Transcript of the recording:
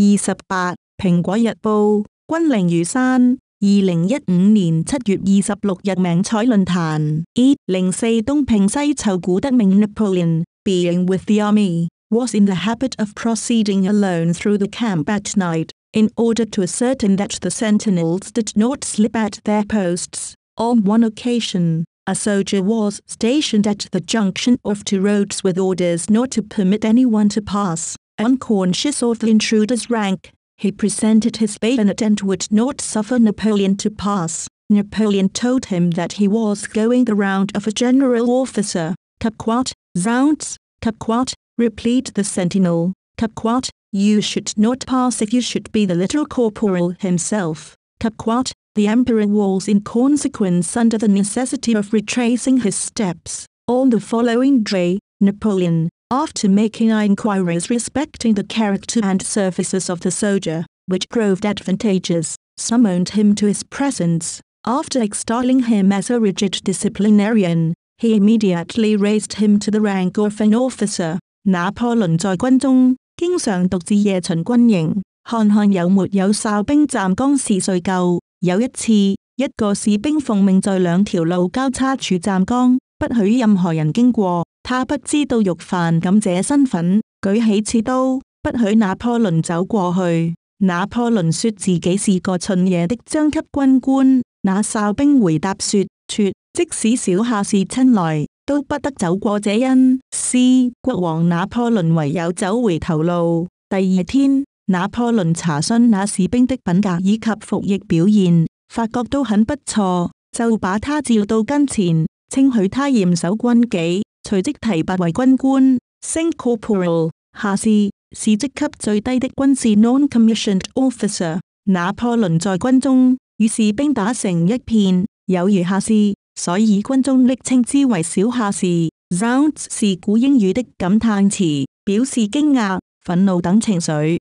二十八，《蘋果日報》軍令如山。二零一五年七月二十六日名采論壇 eight Ming Napoleon being with the army was in the habit of proceeding alone through the camp at night in order to ascertain that the sentinels did not slip at their posts. On one occasion, a soldier was stationed at the junction of two roads with orders not to permit anyone to pass. Unconscious of the intruder's rank, he presented his bayonet and would not suffer Napoleon to pass. Napoleon told him that he was going the round of a general officer. Capquat, zounds, Capquat, replied the sentinel. Capquat, you should not pass if you should be the little corporal himself. Capquat, the emperor was in consequence under the necessity of retracing his steps. On the following day, Napoleon, after making inquiries respecting the character and services of the soldier, which proved advantageous, summoned him to his presence. After extolling him as a rigid disciplinarian, he immediately raised him to the rank of an officer. 拿破仑在军中，经常独自夜巡军营，看看有没有哨兵站岗时睡觉。有一次，一个士兵奉命在两条路交叉处站岗，不许任何人经过。 他不知道玉凡咁這身份，舉起刺刀，不許拿破崙走過去。拿破崙說自己是個巡夜的將級軍官，那哨兵回答說：說即使小下士親來，都不得走過這因。C 國王拿破崙唯有走回頭路。第二天，拿破崙查詢那士兵的品格以及服役表現，發覺都很不錯，就把他召到跟前，稱許他嚴守軍紀。 隨即提拔為軍官，升 corporal，下士是職級最低的軍事 non-commissioned officer。拿破崙在軍中與士兵打成一片，有如下士，所以軍中昵稱之為小下士。Zounds 是古英語的感嘆詞，表示驚訝、憤怒等情緒。